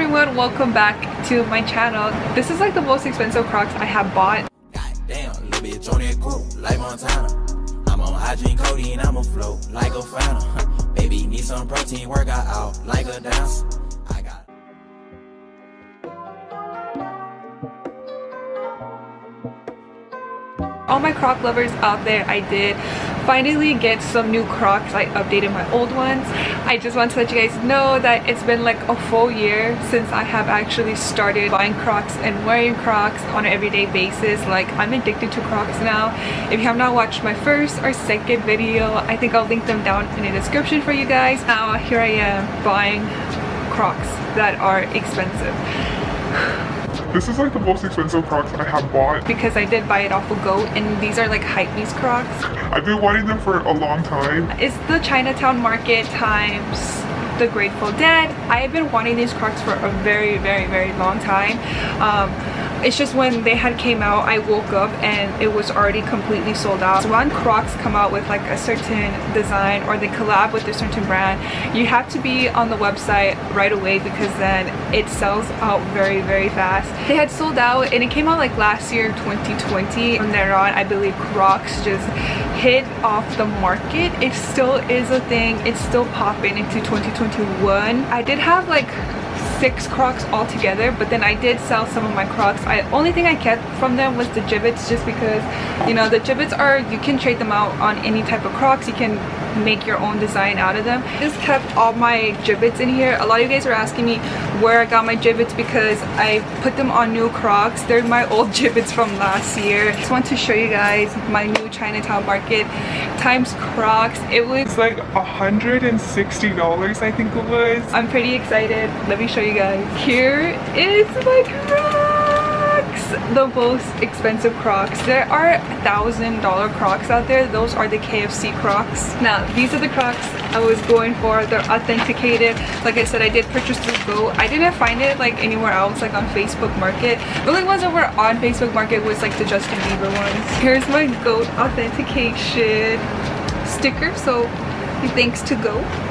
everyone, welcome back to my channel. This is like the most expensive Crocs I have bought. Damn, little bitch on that cool, like Montana. I'm on hygiene codeine, I'm a float like a fountain. Baby, need some protein, work out like a dance. All my croc lovers out there i did finally get some new crocs. I updated my old ones. I just want to let you guys know that it's been like a full year since i have actually started buying crocs and wearing crocs on an everyday basis. Like i'm addicted to crocs now. If you have not watched my first or second video i think i'll link them down in the description for you guys. Now here i am buying crocs that are expensive This is like the most expensive Crocs I have bought. because I did buy it off of GOAT and these are like Hypebeast Crocs. I've been wanting them for a long time. It's the Chinatown Market times the Grateful Dead. I have been wanting these Crocs for a very, very, very long time. Um, it's just when they had came out, I woke up and it was already completely sold out. So when Crocs come out with like a certain design or they collab with a certain brand, you have to be on the website right away because then it sells out very, very fast. They had sold out and it came out like last year, 2020. From there on, I believe Crocs just hit off the market. It still is a thing. It's still popping into 2021. I did have like six crocs altogether but then i did sell some of my crocs. I only thing i kept from them was the Jibbitz just because you know the Jibbitz are you can trade them out on any type of crocs. You can make your own design out of them just kept all my Jibbitz in here a lot of you guys are asking me where i got my Jibbitz because i put them on new crocs they're my old Jibbitz from last year just want to show you guys my new chinatown market times crocs it was It's like $160 I think it was. I'm pretty excited. Let me show you guys. Here is my Crocs! The most expensive Crocs. There are thousand dollar Crocs out there. Those are the KFC Crocs. Now, these are the Crocs I was going for. They're authenticated. Like I said, I did purchase through GOAT. I didn't find it like anywhere else, like on Facebook Market. The only ones that were on Facebook Market was like the Justin Bieber ones. Here's my GOAT authentication sticker. So, thanks to GOAT.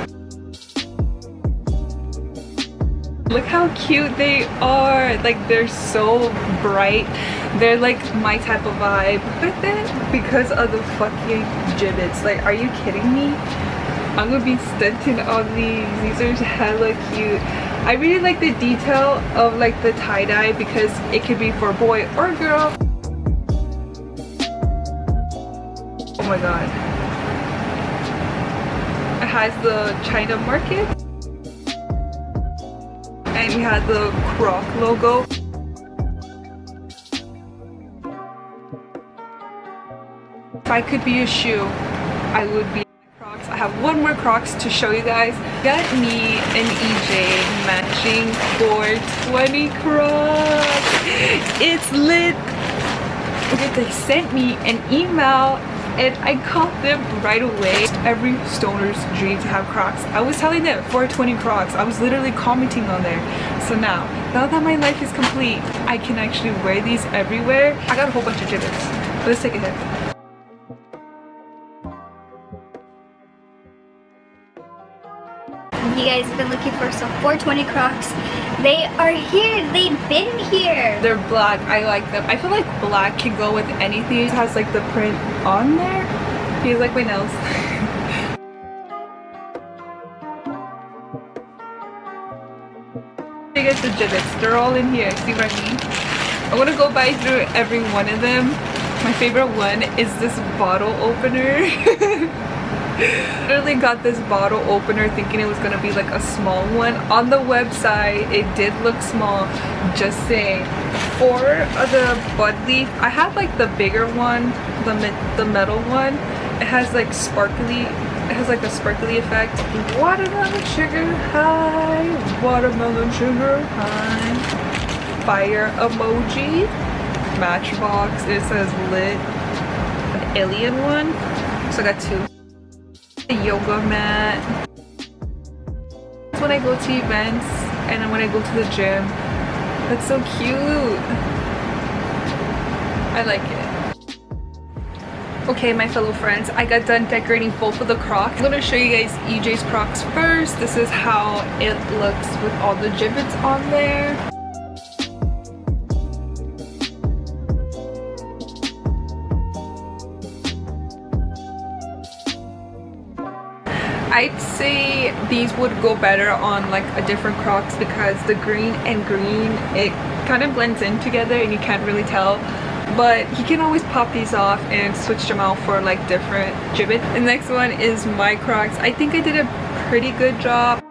Look how cute they are. Like they're so bright. They're like my type of vibe. But then because of the fucking Jibbitz. Like are you kidding me? I'm gonna be stunting on these. These are hella cute. I really like the detail of like the tie-dye because it could be for boy or girl. Oh my god. It has the China market and we had the Croc logo. If I could be a shoe, I would be Crocs. I have one more Crocs to show you guys. Got me an EJ matching 420 Crocs. It's lit. They sent me an email and I got them right away. Every stoner's dream to have Crocs. I was telling them 420 Crocs. I was literally commenting on there. So now, now that my life is complete, I can actually wear these everywhere. I got a whole bunch of Jibbitz. Let's take a hit. You guys have been looking for some 420 Crocs. They are here. They've been here. They're black. I like them. I feel like black can go with anything. It has like the print on there. Feels like my nails. I guess the Jibbitz. They're all in here. See what I mean? I'm gonna go by through every one of them. My favorite one is this bottle opener. literally got this bottle opener thinking it was gonna be like a small one. On the website it did look small. Just saying. For uh, the bud leaf i have like the bigger one the the metal one. It has like sparkly it has like a sparkly effect. Watermelon sugar high. Watermelon sugar high. Fire emoji. Matchbox. It says lit. An alien one. So i got two a yoga mat. That's when I go to events and when I go to the gym. That's so cute. I like it. Okay, my fellow friends, I got done decorating both of the Crocs. I'm gonna show you guys EJ's Crocs first. This is how it looks with all the Jibbitz on there. I'd say these would go better on like a different Crocs because the green and green, it kind of blends in together and you can't really tell but you can always pop these off and switch them out for like different Jibbitz. The next one is my Crocs. I think I did a pretty good job.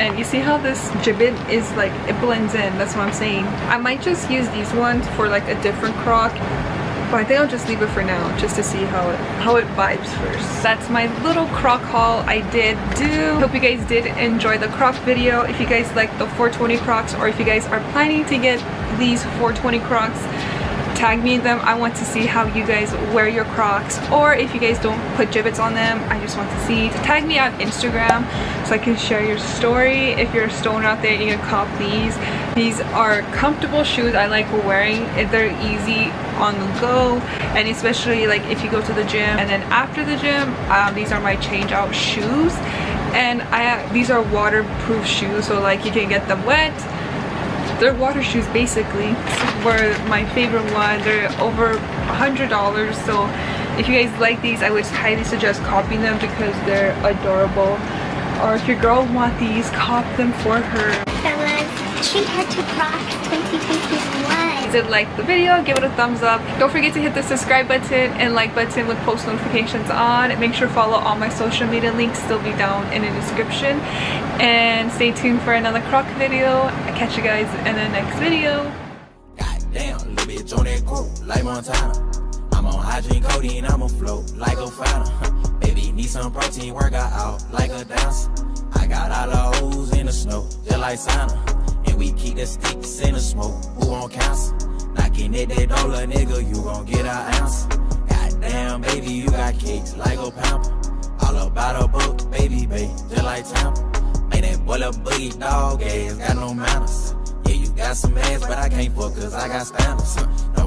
and you see how this Jibbitz is like it blends in that's what i'm saying i might just use these ones for like a different croc but I think I'll just leave it for now just to see how it how it vibes first. That's my little croc haul I did do. Hope you guys did enjoy the croc video. If you guys like the 420 crocs or if you guys are planning to get these 420 crocs tag me in them i want to see how you guys wear your crocs or if you guys don't put Jibbitz on them i just want to see tag me on instagram so i can share your story. If you're a stoner out there you can cop these these are comfortable shoes i like wearing. They're easy on the go and especially like if you go to the gym. And then after the gym um, these are my change out shoes. And I these are waterproof shoes so like you can get them wet. They're water shoes basically. Were my favorite one. They're over a hundred dollars so if you guys like these i would highly suggest copying them because they're adorable or if your girl want these cop them for her. Fellas treat her to crocs 2021 did like the video? Give it a thumbs up. Don't forget to hit the subscribe button and like button with post notifications on. Make sure to follow all my social media links. Still be down in the description. And stay tuned for another croc video. I catch you guys in the next video. Goddamn, little bitch on that cool, like Montana. I'm on hygiene codeine, I'ma float like a fountain. Baby, need some protein, work out like a dancer. I got all the hoes in the snow, just like Santa. And we keep the sticks in the smoke, who on cancer? Knocking at that dollar, nigga, you gon' get an answer. Goddamn, baby, you got cakes like a pamper. All about a book, baby, babe, just like Tampa. Man, that boy a boogie dog ass, got no manners. Yeah, you got some ass, but I can't fuck cause I got standards.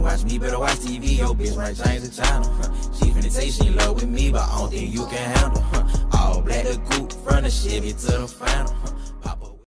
Watch me, better watch TV, yo bitch might change the channel. She finna say she in love with me, but I don't think you can handle. All black the coupe, from the Chevy to the Phantom.